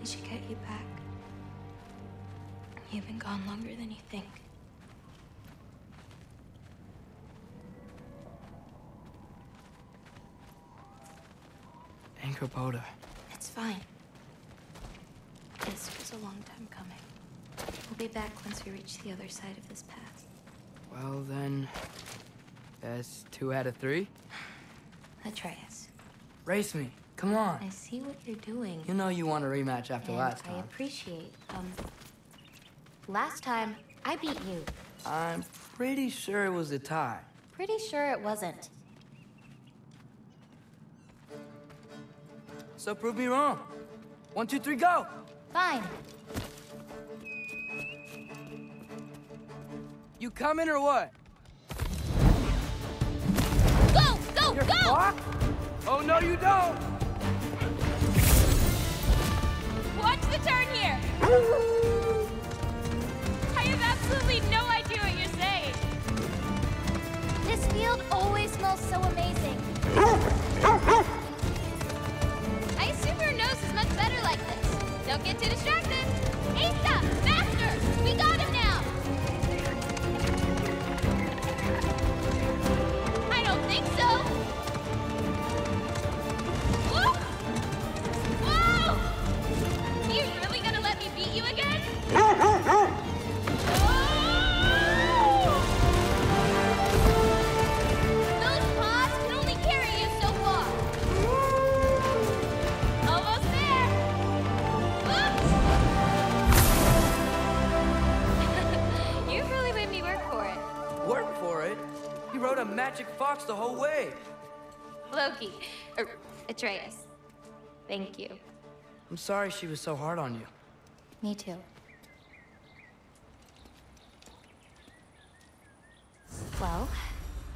We should get you back. You've been gone longer than you think. Angrboda. It's fine. This was a long time coming. We'll be back once we reach the other side of this path. Well then, that's two out of three. Atreus, Race me. Come on. I see what you're doing. You know you want a rematch after and last time. I appreciate. Um, last time I beat you. I'm pretty sure it was a tie. Pretty sure it wasn't. So prove me wrong. One, two, three, go! Fine. You coming or what? Go, go, You're go! fucked? Oh no, you don't! Turn here! I have absolutely no idea what you're saying. This field always smells so amazing. I assume your nose is much better like this. Don't get too distracted. Asa! Faster! Atreus. Thank you. I'm sorry she was so hard on you. Me too. Well,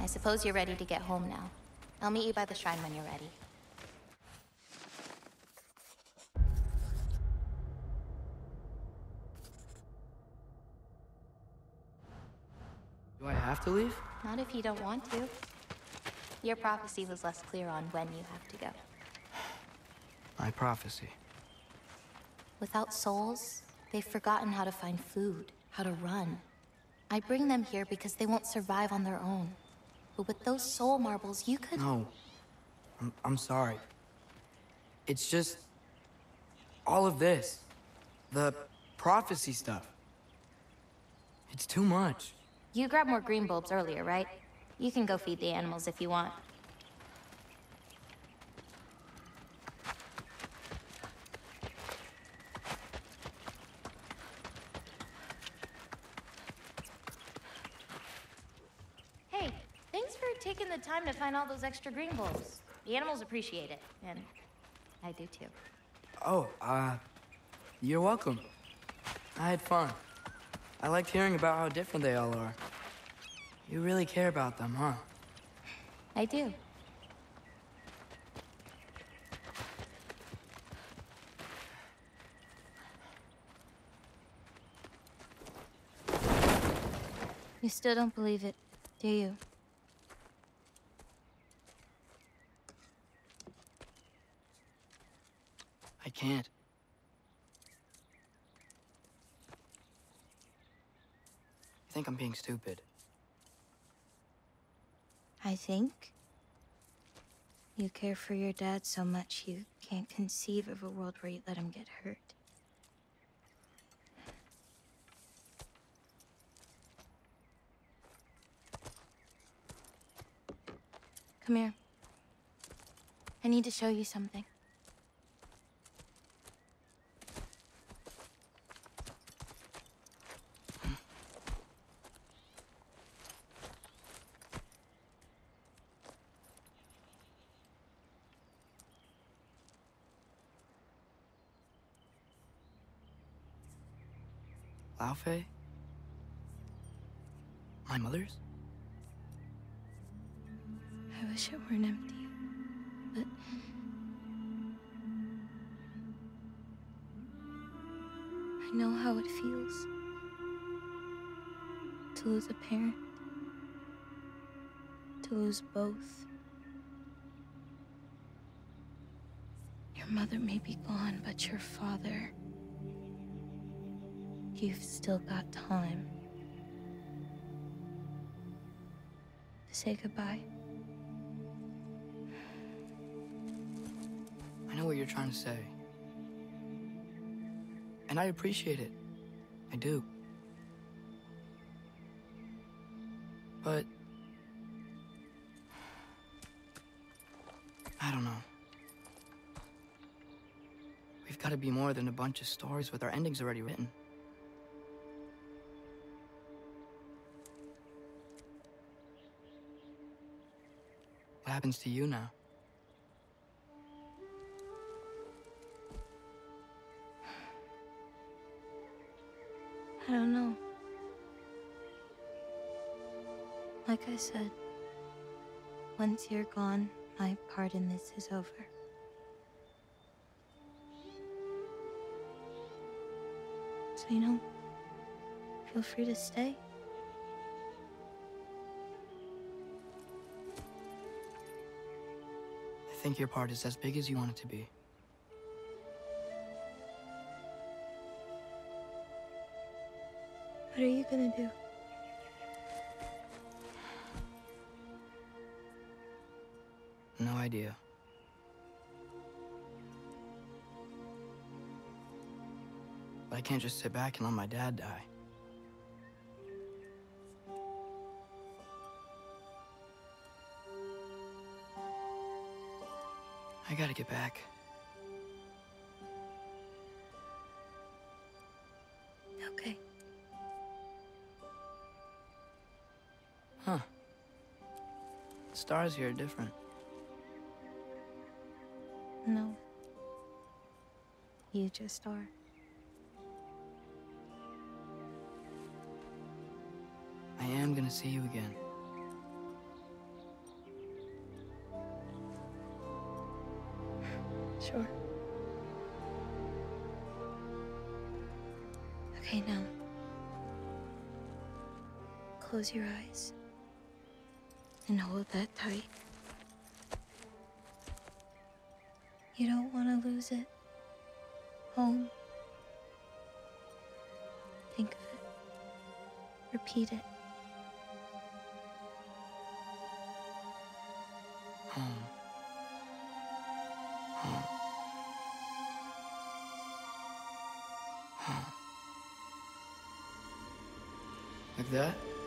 I suppose you're ready to get home now. I'll meet you by the shrine when you're ready. Do I have to leave? Not if you don't want to. Your prophecy was less clear on when you have to go. My prophecy. Without souls, they've forgotten how to find food, how to run. I bring them here because they won't survive on their own. But with those soul marbles, you could. No. I'm, I'm sorry. It's just... All of this. The prophecy stuff. It's too much. You grabbed more green bulbs earlier, right? You can go feed the animals if you want. Hey, thanks for taking the time to find all those extra green bulbs. The animals appreciate it, and I do too. Oh, uh... You're welcome. I had fun. I liked hearing about how different they all are. You really care about them, huh? I do. You still don't believe it, do you? I can't. I think I'm being stupid. I think you care for your dad so much you can't conceive of a world where you let him get hurt. Come here. I need to show you something. Laufey? My mother's? I wish it weren't empty, but I know how it feels to lose a parent, to lose both. Your Your mother may be gone, but your father. You've still got time. To say goodbye. I know what you're trying to say. And I appreciate it. I do. But... I don't know. We've got to be more than a bunch of stories with our endings already written. Happens to you now? I don't know. Like I said, once you're gone, my part in this is over. So, you know, feel free to stay. Think your part is as big as you want it to be. What are you gonna do? No idea. But I can't just sit back and let my dad die. I gotta get back. Okay. Huh. The stars here are different. No. You just are. I am gonna see you again. Okay, now. Close your eyes. And hold that tight. You don't want to lose it. Home. Think of it. Repeat it. Like that?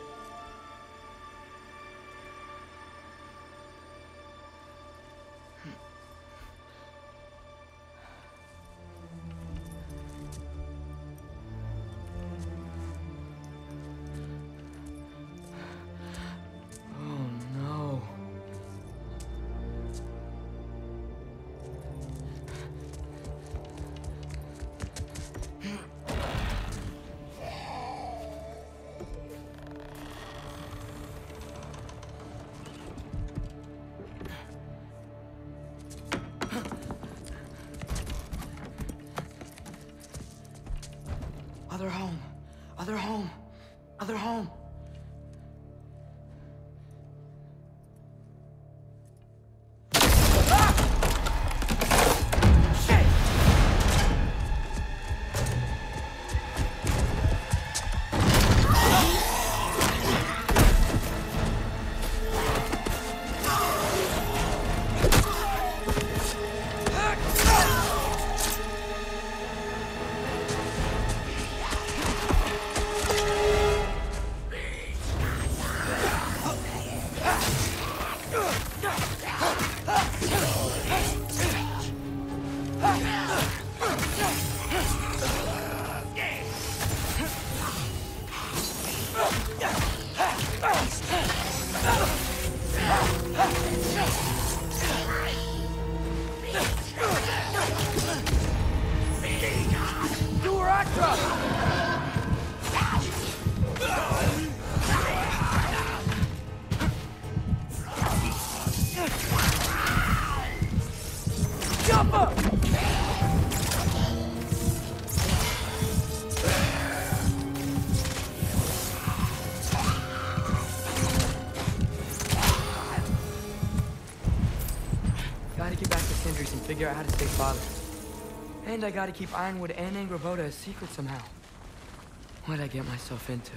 Other home. Father. And I gotta keep Ironwood and Angrboda a secret somehow. What'd I get myself into?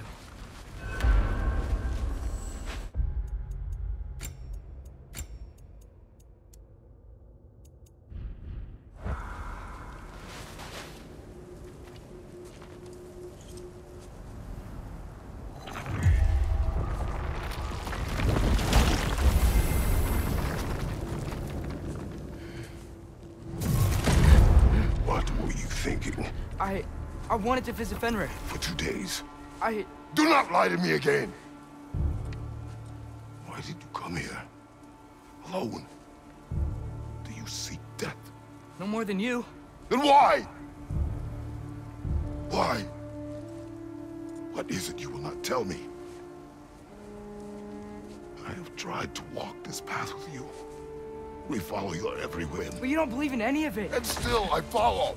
Wanted to visit Fenrir. For two days. I... Do not lie to me again! Why did you come here? Alone? Do you seek death? No more than you. Then why? Why? What is it you will not tell me? I have tried to walk this path with you. We follow your every whim. But you don't believe in any of it. And still, I follow.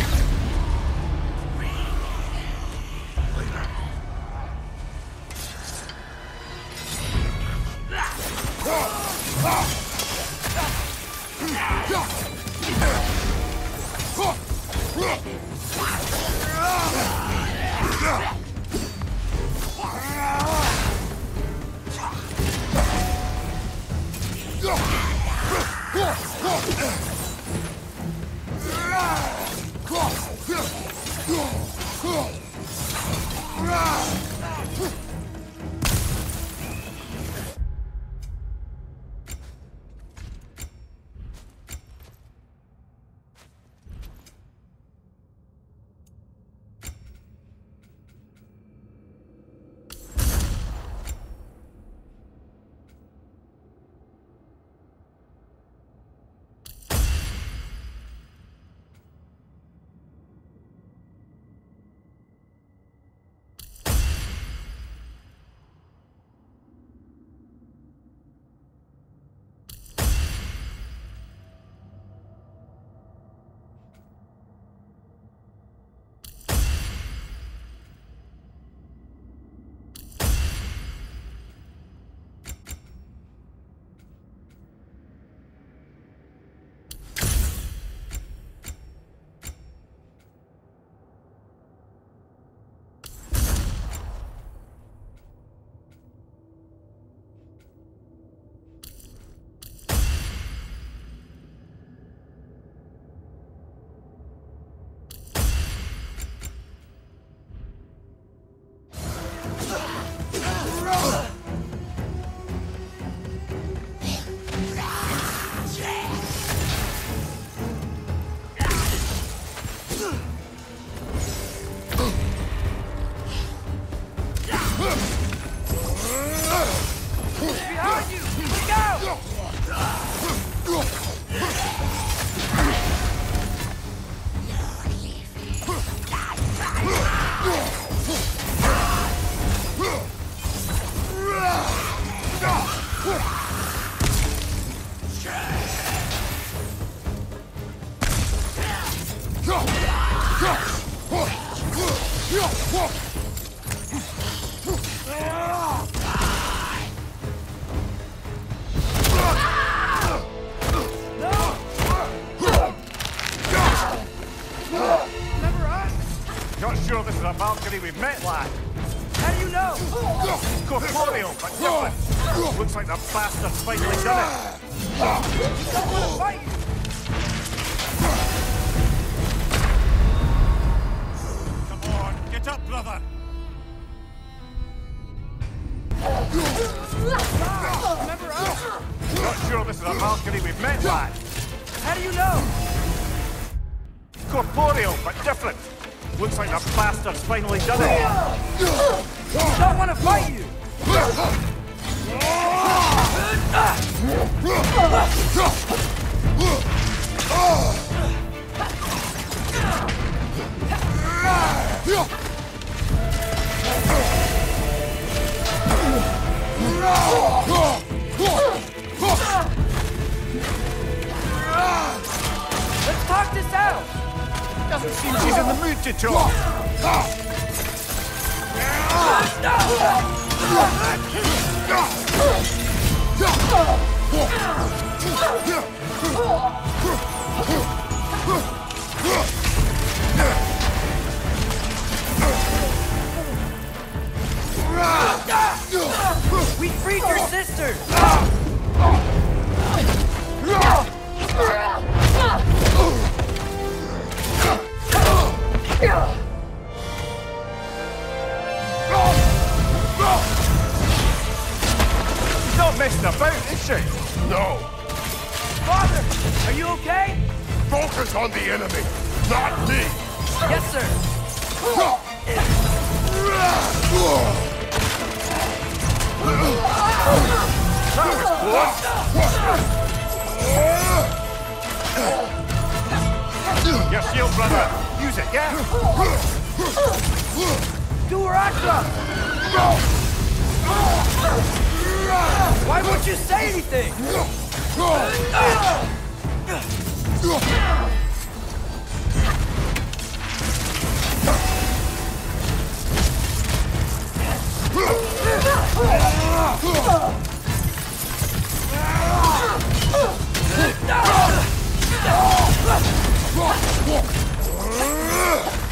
Behind How do you know? Corporeal, but different. Looks like the bastard's finally done it. Don't want to fight you! Let's talk this out! Doesn't seem she's in the mood to talk. We Your shield, brother. Use it, yeah? Duraka! Why won't you say anything?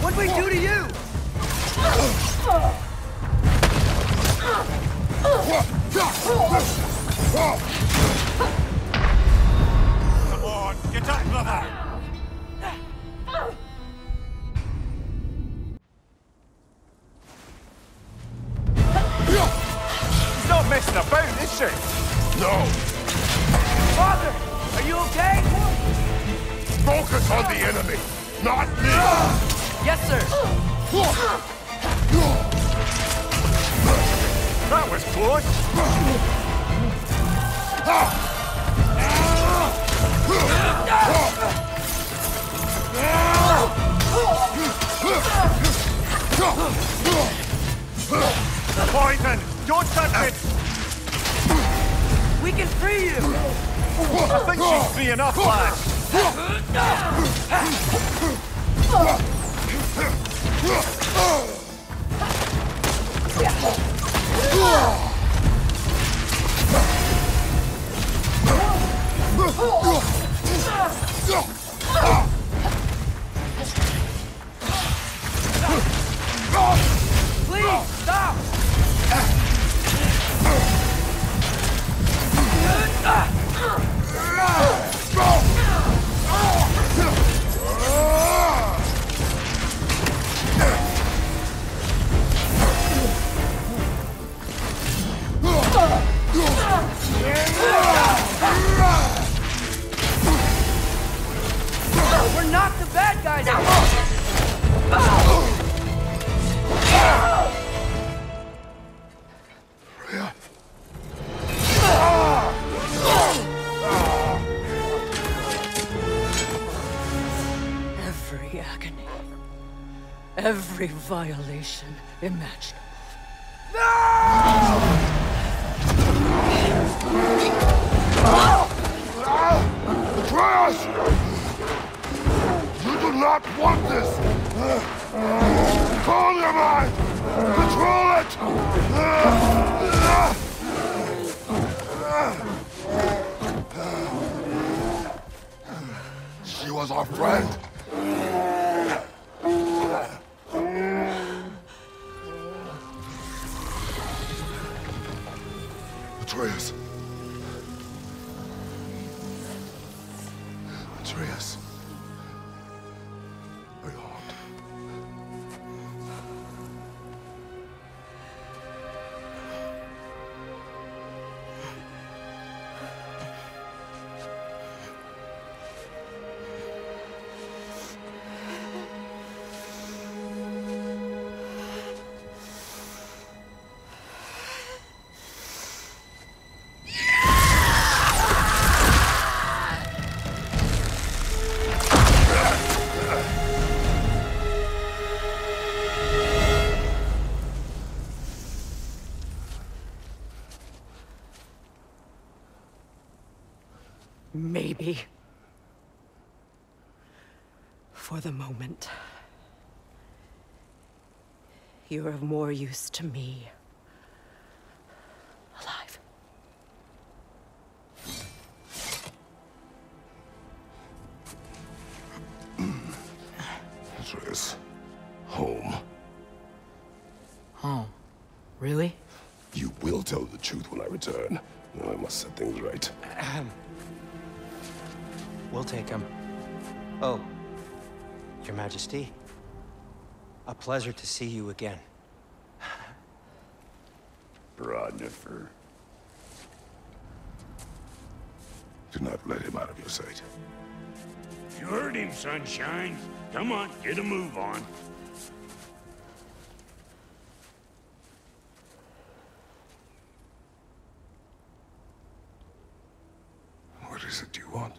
What'd we do to you? Come on, get up, brother. She's not messing about, is she? No. Father, are you okay? Focus on the enemy, not me. Yes, sir. That was close. Poison! Don't touch it! We can free you. I think she's free enough, lad. Please, Every violation imaginable. No! Atreus! You do not want this! Call your mind! Control it! She was our friend. Atreus. Maybe. For the moment. You're of more use to me Majesty. A pleasure to see you again. Brodnifer. Do not let him out of your sight. You heard him, Sunshine. Come on, get a move on. What is it you want?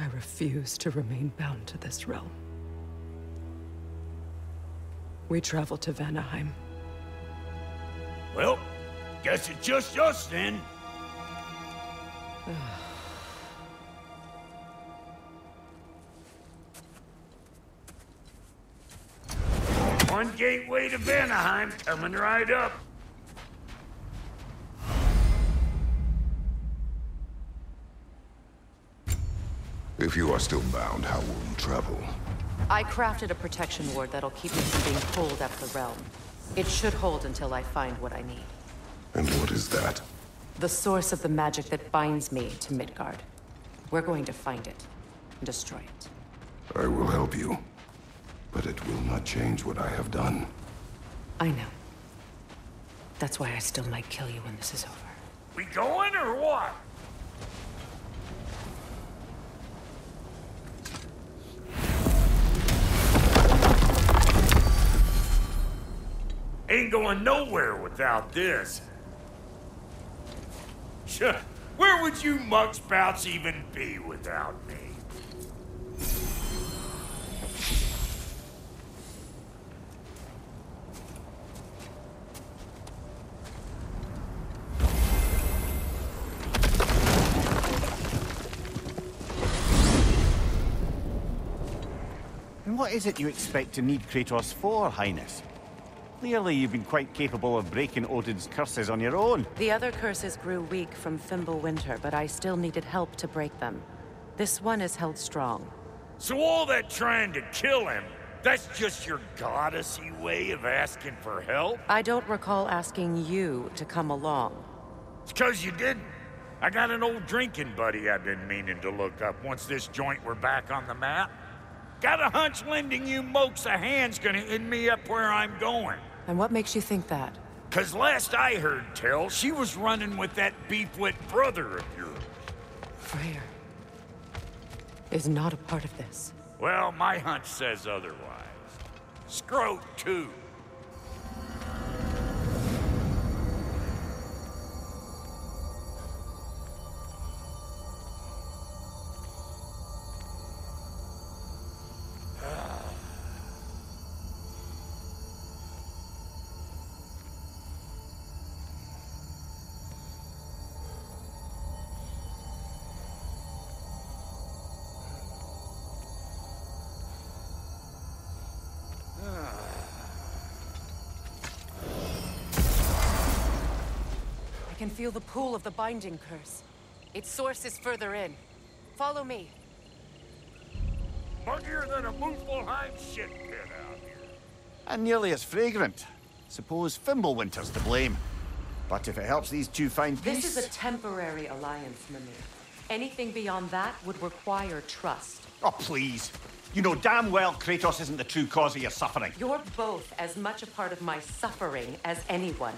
I refuse to remain bound to this realm. We travel to Vanaheim. Well, guess it's just us then. One gateway to Vanaheim coming right up. If you are still bound, how will you travel? I crafted a protection ward that'll keep me from being pulled out of the realm. It should hold until I find what I need. And what is that? The source of the magic that binds me to Midgard. We're going to find it and destroy it. I will help you. But it will not change what I have done. I know. That's why I still might kill you when this is over. We going or what? Ain't going nowhere without this. Where would you muckspouts even be without me? And what is it you expect to need Kratos for, Highness? Clearly, you've been quite capable of breaking Odin's curses on your own. The other curses grew weak from Fimbulwinter, but I still needed help to break them. This one is held strong. So all that trying to kill him, that's just your goddessy way of asking for help? I don't recall asking you to come along. It's cause you didn't. I got an old drinking buddy I've been meaning to look up once this joint were back on the map. Got a hunch lending you mokes a hand's gonna end me up where I'm going. And what makes you think that? Cause last I heard tell, she was running with that beefwit brother of yours. Freyr is not a part of this. Well, my hunch says otherwise. Scrote, too. Can feel the pull of the binding curse. Its source is further in. Follow me. Muggier than a Muspelheim shit pit out here. And nearly as fragrant. Suppose Fimbulwinter's to blame. But if it helps these two find peace... This is a temporary alliance, Mimir. Anything beyond that would require trust. Oh, please. You know damn well Kratos isn't the true cause of your suffering. You're both as much a part of my suffering as anyone.